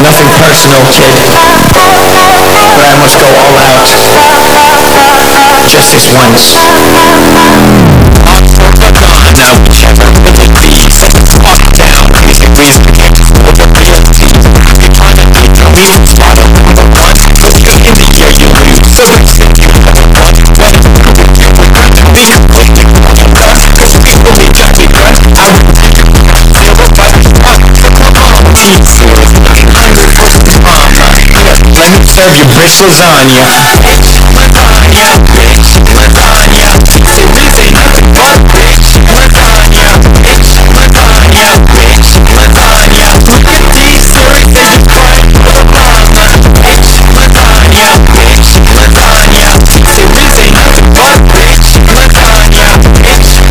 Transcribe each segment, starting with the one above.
Nothing personal, kid. But I must go all out. Just this once. Now whichever Let me serve you bitch lasagna. Bitch, lasagna lasagna Say this ain't nothing but bitch lasagna lasagna Bitch, lasagna Look at these stories that you cry for the mama Bitch, lasagna lasagna Say this ain't nothing but bitch lasagna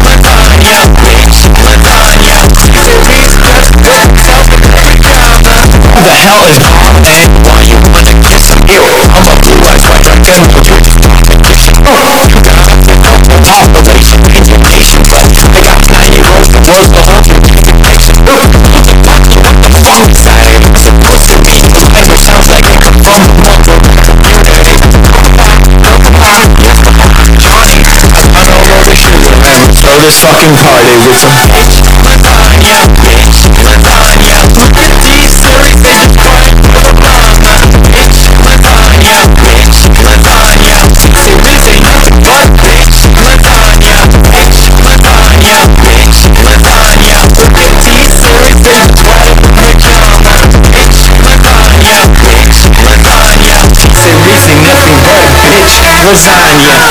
lasagna Bitch, lasagna Say these just don't tell me every drama Who the hell is and why you wanna kiss this fucking party with some bitch lasagna, bitch lasagna. Mama. Bitch lasagna, bitch lasagna. Bitch lasagna, bitch lasagna, bitch lasagna. Drama. Bitch lasagna, bitch lasagna. Nothing but bitch lasagna.